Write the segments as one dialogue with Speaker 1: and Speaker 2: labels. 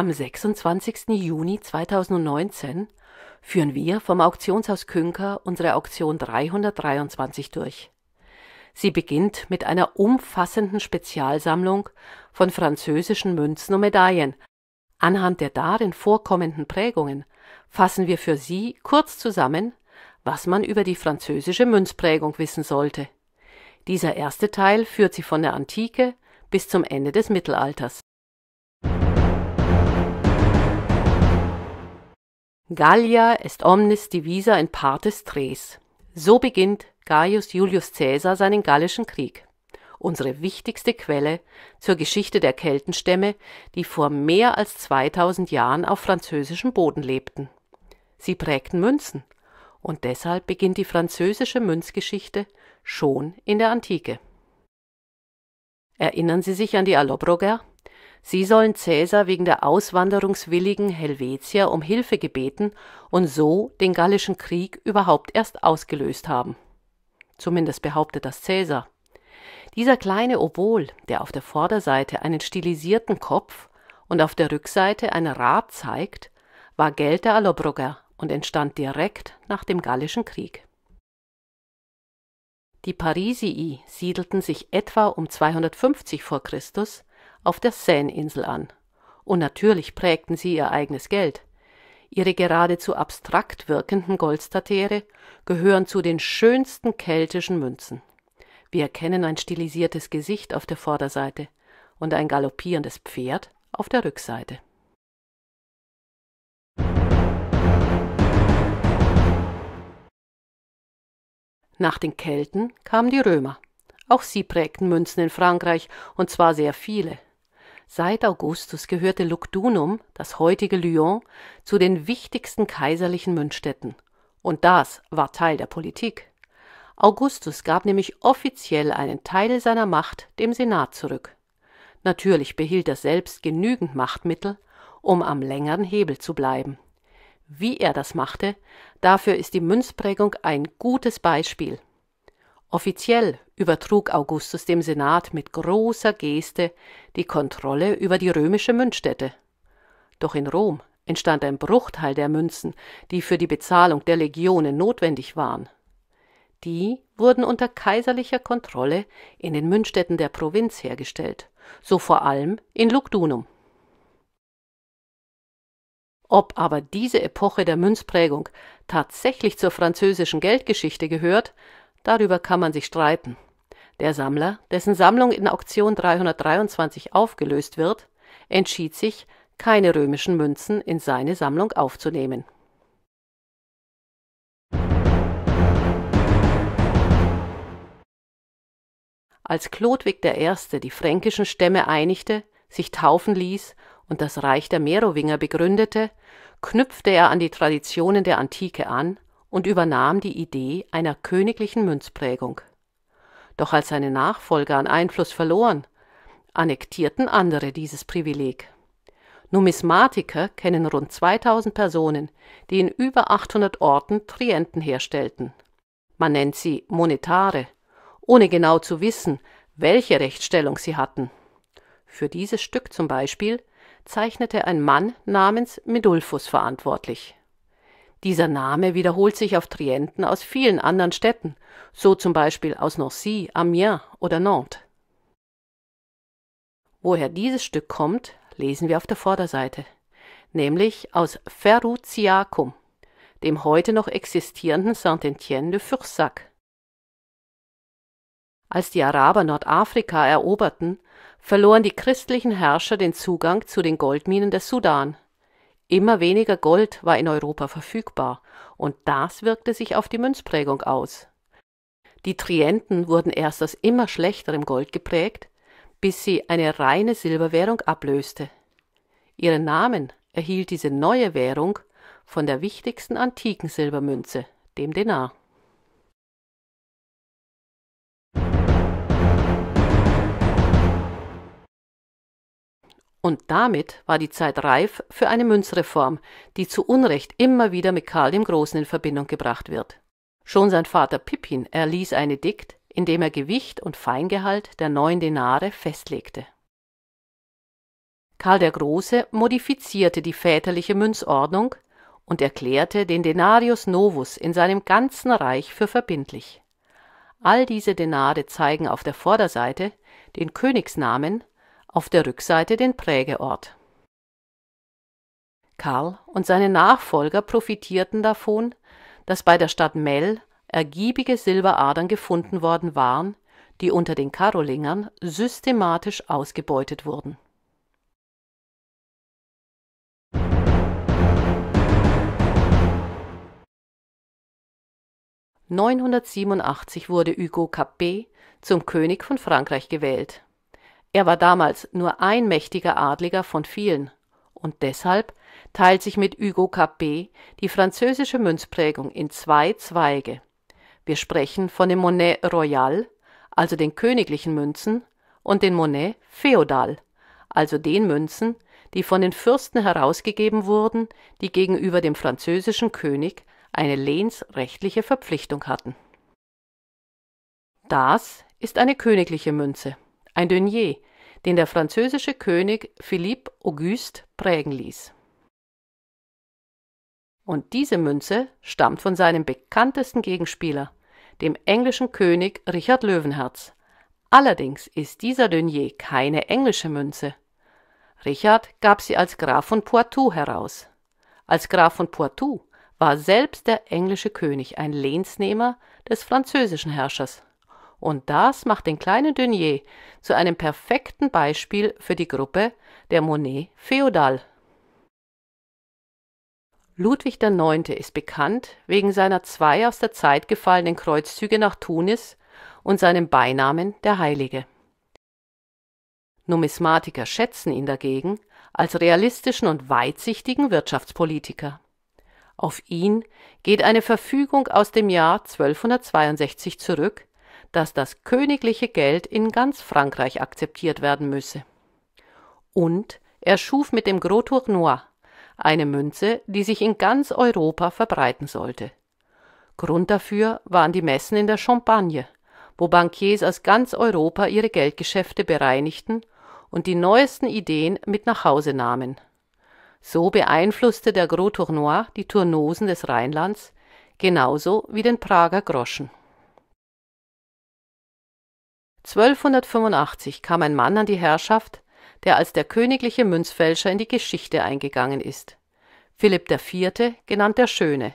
Speaker 1: Am 26. Juni 2019 führen wir vom Auktionshaus Künker unsere Auktion 323 durch. Sie beginnt mit einer umfassenden Spezialsammlung von französischen Münzen und Medaillen. Anhand der darin vorkommenden Prägungen fassen wir für Sie kurz zusammen, was man über die französische Münzprägung wissen sollte. Dieser erste Teil führt Sie von der Antike bis zum Ende des Mittelalters. Gallia est omnis divisa in partes tres. So beginnt Gaius Julius Caesar seinen Gallischen Krieg, unsere wichtigste Quelle zur Geschichte der Keltenstämme, die vor mehr als 2000 Jahren auf französischem Boden lebten. Sie prägten Münzen, und deshalb beginnt die französische Münzgeschichte schon in der Antike. Erinnern Sie sich an die Allobroger? Sie sollen Cäsar wegen der auswanderungswilligen Helvetier um Hilfe gebeten und so den Gallischen Krieg überhaupt erst ausgelöst haben. Zumindest behauptet das Cäsar. Dieser kleine Obol, der auf der Vorderseite einen stilisierten Kopf und auf der Rückseite ein Rad zeigt, war Geld der Allobroger und entstand direkt nach dem Gallischen Krieg. Die Parisii siedelten sich etwa um 250 vor Christus auf der Seine-Insel an. Und natürlich prägten sie ihr eigenes Geld. Ihre geradezu abstrakt wirkenden Goldstatere gehören zu den schönsten keltischen Münzen. Wir erkennen ein stilisiertes Gesicht auf der Vorderseite und ein galoppierendes Pferd auf der Rückseite. Nach den Kelten kamen die Römer. Auch sie prägten Münzen in Frankreich, und zwar sehr viele. Seit Augustus gehörte Lugdunum, das heutige Lyon, zu den wichtigsten kaiserlichen Münzstädten. Und das war Teil der Politik. Augustus gab nämlich offiziell einen Teil seiner Macht dem Senat zurück. Natürlich behielt er selbst genügend Machtmittel, um am längeren Hebel zu bleiben. Wie er das machte, dafür ist die Münzprägung ein gutes Beispiel. Offiziell übertrug Augustus dem Senat mit großer Geste die Kontrolle über die römische Münzstätte. Doch in Rom entstand ein Bruchteil der Münzen, die für die Bezahlung der Legionen notwendig waren. Die wurden unter kaiserlicher Kontrolle in den Münzstätten der Provinz hergestellt, so vor allem in Lugdunum. Ob aber diese Epoche der Münzprägung tatsächlich zur französischen Geldgeschichte gehört, darüber kann man sich streiten. Der Sammler, dessen Sammlung in Auktion 323 aufgelöst wird, entschied sich, keine römischen Münzen in seine Sammlung aufzunehmen. Als Chlodwig I. die fränkischen Stämme einigte, sich taufen ließ und das Reich der Merowinger begründete, knüpfte er an die Traditionen der Antike an und übernahm die Idee einer königlichen Münzprägung. Doch als seine Nachfolger an Einfluss verloren, annektierten andere dieses Privileg. Numismatiker kennen rund 2000 Personen, die in über 800 Orten Trienten herstellten. Man nennt sie Monetare, ohne genau zu wissen, welche Rechtsstellung sie hatten. Für dieses Stück zum Beispiel zeichnete ein Mann namens Medulfus verantwortlich. Dieser Name wiederholt sich auf Trienten aus vielen anderen Städten, so zum Beispiel aus Nancy, Amiens oder Nantes. Woher dieses Stück kommt, lesen wir auf der Vorderseite, nämlich aus Ferruciacum, dem heute noch existierenden Saint-Étienne de Fursac. Als die Araber Nordafrika eroberten, verloren die christlichen Herrscher den Zugang zu den Goldminen des Sudan. Immer weniger Gold war in Europa verfügbar, und das wirkte sich auf die Münzprägung aus. Die Trienten wurden erst aus immer schlechterem Gold geprägt, bis sie eine reine Silberwährung ablöste. Ihren Namen erhielt diese neue Währung von der wichtigsten antiken Silbermünze, dem Denar. Und damit war die Zeit reif für eine Münzreform, die zu Unrecht immer wieder mit Karl dem Großen in Verbindung gebracht wird. Schon sein Vater Pippin erließ ein Edikt, in dem er Gewicht und Feingehalt der neuen Denare festlegte. Karl der Große modifizierte die väterliche Münzordnung und erklärte den Denarius Novus in seinem ganzen Reich für verbindlich. All diese Denare zeigen auf der Vorderseite den Königsnamen, auf der Rückseite den Prägeort. Karl und seine Nachfolger profitierten davon, dass bei der Stadt Mel ergiebige Silberadern gefunden worden waren, die unter den Karolingern systematisch ausgebeutet wurden. Neunhundertsiebenundachtzig wurde Hugo Capet zum König von Frankreich gewählt. Er war damals nur ein mächtiger Adliger von vielen, und deshalb teilt sich mit Hugo Capet die französische Münzprägung in zwei Zweige. Wir sprechen von dem Monnaie Royal, also den königlichen Münzen, und den Monnaie Feodal, also den Münzen, die von den Fürsten herausgegeben wurden, die gegenüber dem französischen König eine lehnsrechtliche Verpflichtung hatten. Das ist eine königliche Münze, ein Denier, den der französische König Philippe Auguste prägen ließ. Und diese Münze stammt von seinem bekanntesten Gegenspieler, dem englischen König Richard Löwenherz. Allerdings ist dieser Denier keine englische Münze. Richard gab sie als Graf von Poitou heraus. Als Graf von Poitou war selbst der englische König ein Lehnsnehmer des französischen Herrschers. Und das macht den kleinen Denier zu einem perfekten Beispiel für die Gruppe der Monnaie Feudal. Ludwig IX. ist bekannt wegen seiner zwei aus der Zeit gefallenen Kreuzzüge nach Tunis und seinem Beinamen der Heilige. Numismatiker schätzen ihn dagegen als realistischen und weitsichtigen Wirtschaftspolitiker. Auf ihn geht eine Verfügung aus dem Jahr 1262 zurück, dass das königliche Geld in ganz Frankreich akzeptiert werden müsse. Und er schuf mit dem Gros Tournois eine Münze, die sich in ganz Europa verbreiten sollte. Grund dafür waren die Messen in der Champagne, wo Bankiers aus ganz Europa ihre Geldgeschäfte bereinigten und die neuesten Ideen mit nach Hause nahmen. So beeinflusste der Gros Tournois die Turnosen des Rheinlands genauso wie den Prager Groschen. 1285 kam ein Mann an die Herrschaft, der als der königliche Münzfälscher in die Geschichte eingegangen ist. Philipp IV., genannt der Schöne.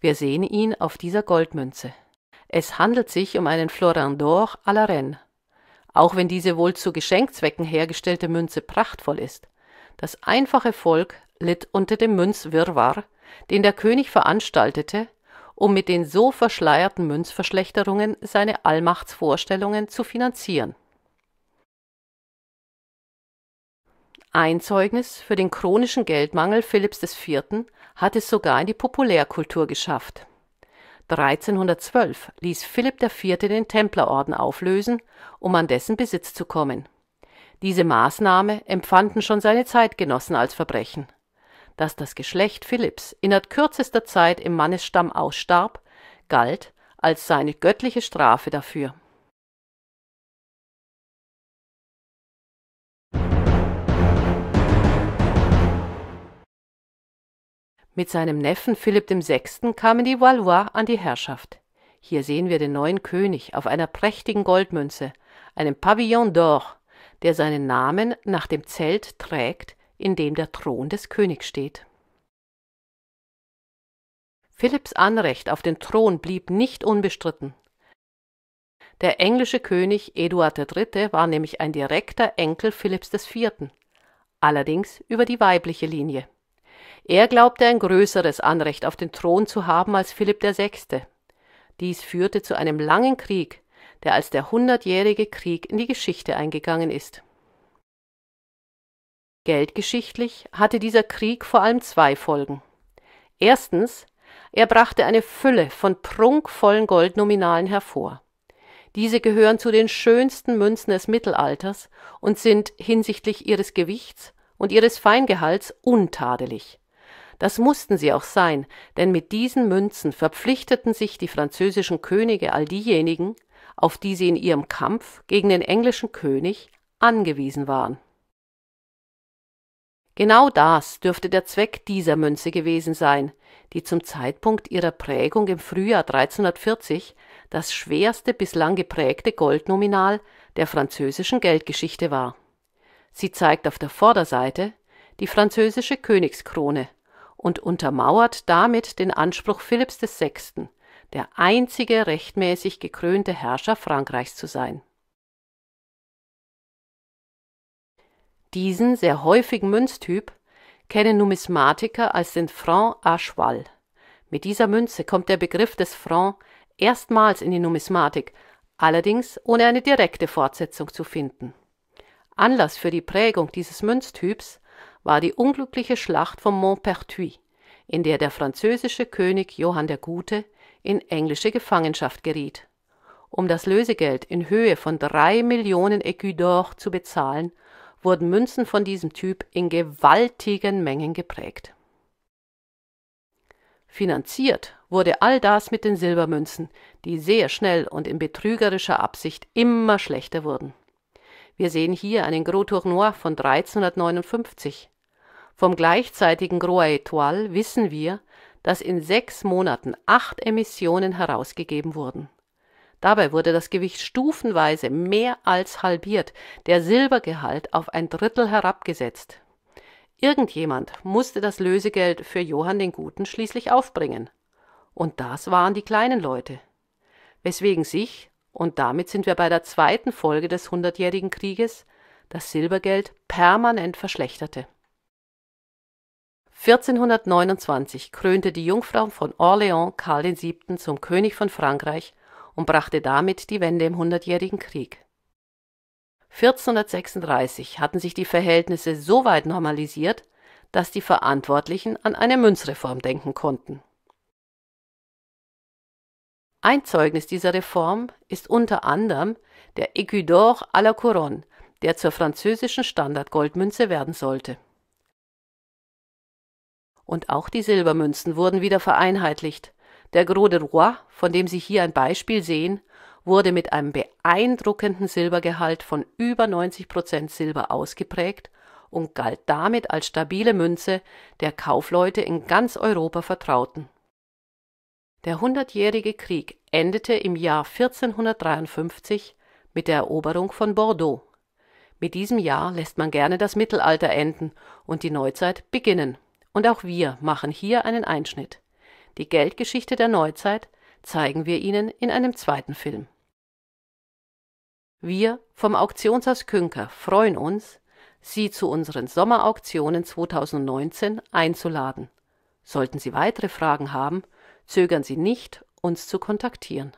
Speaker 1: Wir sehen ihn auf dieser Goldmünze. Es handelt sich um einen Florin d'Or à la Reine. Auch wenn diese wohl zu Geschenkzwecken hergestellte Münze prachtvoll ist. Das einfache Volk litt unter dem Münzwirrwarr, den der König veranstaltete, um mit den so verschleierten Münzverschlechterungen seine Allmachtsvorstellungen zu finanzieren. Ein Zeugnis für den chronischen Geldmangel Philipps IV. hat es sogar in die Populärkultur geschafft. 1312 ließ Philipp IV. den Templerorden auflösen, um an dessen Besitz zu kommen. Diese Maßnahme empfanden schon seine Zeitgenossen als Verbrechen. Dass das Geschlecht Philipps innerhalb kürzester Zeit im Mannesstamm ausstarb, galt als seine göttliche Strafe dafür. Mit seinem Neffen Philipp VI. kamen die Valois an die Herrschaft. Hier sehen wir den neuen König auf einer prächtigen Goldmünze, einem Pavillon d'Or, der seinen Namen nach dem Zelt trägt, in dem der Thron des Königs steht. Philipps Anrecht auf den Thron blieb nicht unbestritten. Der englische König Eduard III. war nämlich ein direkter Enkel Philipps IV., allerdings über die weibliche Linie. Er glaubte ein größeres Anrecht auf den Thron zu haben als Philipp VI. Dies führte zu einem langen Krieg, der als der Hundertjährige Krieg in die Geschichte eingegangen ist. Geldgeschichtlich hatte dieser Krieg vor allem zwei Folgen. Erstens, er brachte eine Fülle von prunkvollen Goldnominalen hervor. Diese gehören zu den schönsten Münzen des Mittelalters und sind hinsichtlich ihres Gewichts und ihres Feingehalts untadelig. Das mussten sie auch sein, denn mit diesen Münzen verpflichteten sich die französischen Könige all diejenigen, auf die sie in ihrem Kampf gegen den englischen König angewiesen waren Genau das dürfte der Zweck dieser Münze gewesen sein, die zum Zeitpunkt ihrer Prägung im Frühjahr 1340 das schwerste bislang geprägte Goldnominal der französischen Geldgeschichte war. Sie zeigt auf der Vorderseite die französische Königskrone und untermauert damit den Anspruch Philipps VI., der einzige rechtmäßig gekrönte Herrscher Frankreichs zu sein. Diesen sehr häufigen Münztyp kennen Numismatiker als den Franc à cheval. Mit dieser Münze kommt der Begriff des Franc erstmals in die Numismatik, allerdings ohne eine direkte Fortsetzung zu finden. Anlass für die Prägung dieses Münztyps war die unglückliche Schlacht von Montpertuis, in der der französische König Johann der Gute in englische Gefangenschaft geriet. Um das Lösegeld in Höhe von drei Millionen Écus d'Or zu bezahlen, wurden Münzen von diesem Typ in gewaltigen Mengen geprägt. Finanziert wurde all das mit den Silbermünzen, die sehr schnell und in betrügerischer Absicht immer schlechter wurden. Wir sehen hier einen Gros Tournois von 1359. Vom gleichzeitigen Gros Étoile wissen wir, dass in sechs Monaten acht Emissionen herausgegeben wurden. Dabei wurde das Gewicht stufenweise mehr als halbiert, der Silbergehalt auf ein Drittel herabgesetzt. Irgendjemand musste das Lösegeld für Johann den Guten schließlich aufbringen. Und das waren die kleinen Leute. Weswegen sich, und damit sind wir bei der zweiten Folge des Hundertjährigen Krieges, das Silbergeld permanent verschlechterte. 1429 krönte die Jungfrau von Orléans Karl VII. zum König von Frankreich und brachte damit die Wende im Hundertjährigen Krieg. 1436 hatten sich die Verhältnisse so weit normalisiert, dass die Verantwortlichen an eine Münzreform denken konnten. Ein Zeugnis dieser Reform ist unter anderem der Écu d'or à la Couronne, der zur französischen Standardgoldmünze werden sollte. Und auch die Silbermünzen wurden wieder vereinheitlicht, der Gros de Roi, von dem Sie hier ein Beispiel sehen, wurde mit einem beeindruckenden Silbergehalt von über 90 Prozent Silber ausgeprägt und galt damit als stabile Münze, der Kaufleute in ganz Europa vertrauten. Der Hundertjährige Krieg endete im Jahr 1453 mit der Eroberung von Bordeaux. Mit diesem Jahr lässt man gerne das Mittelalter enden und die Neuzeit beginnen. Und auch wir machen hier einen Einschnitt. Die Geldgeschichte der Neuzeit zeigen wir Ihnen in einem zweiten Film. Wir vom Auktionshaus Künker freuen uns, Sie zu unseren Sommerauktionen 2019 einzuladen. Sollten Sie weitere Fragen haben, zögern Sie nicht, uns zu kontaktieren.